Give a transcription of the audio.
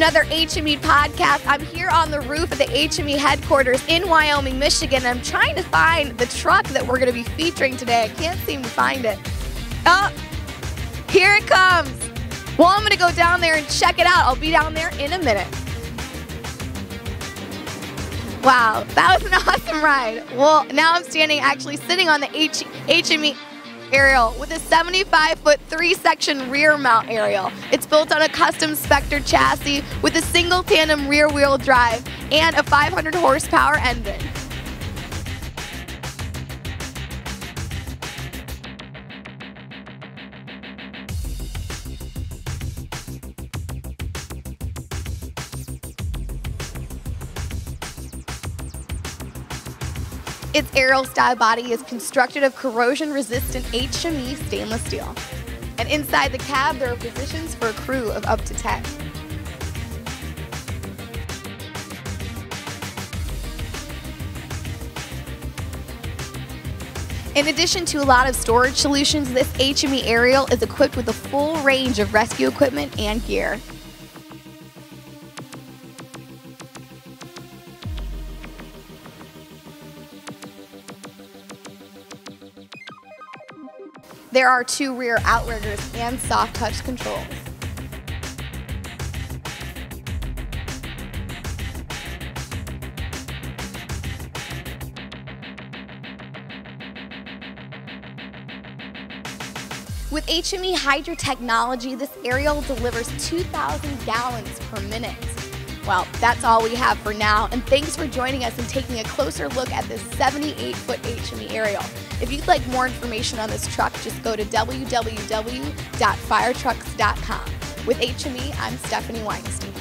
another HME podcast. I'm here on the roof of the HME headquarters in Wyoming, Michigan. I'm trying to find the truck that we're going to be featuring today. I can't seem to find it. Oh, here it comes. Well, I'm going to go down there and check it out. I'll be down there in a minute. Wow, that was an awesome ride. Well, now I'm standing, actually sitting on the H- HME aerial with a 75 foot three section rear mount aerial. It's built on a custom Spectre chassis with a single tandem rear wheel drive and a 500 horsepower engine. Its aerial style body is constructed of corrosion resistant HME stainless steel. And inside the cab, there are positions for a crew of up to 10. In addition to a lot of storage solutions, this HME aerial is equipped with a full range of rescue equipment and gear. There are two rear outriggers and soft touch controls. With HME Hydro technology, this aerial delivers 2,000 gallons per minute. Well, that's all we have for now, and thanks for joining us and taking a closer look at this 78-foot HME aerial. If you'd like more information on this truck, just go to www.firetrucks.com. With HME, I'm Stephanie Weinstein.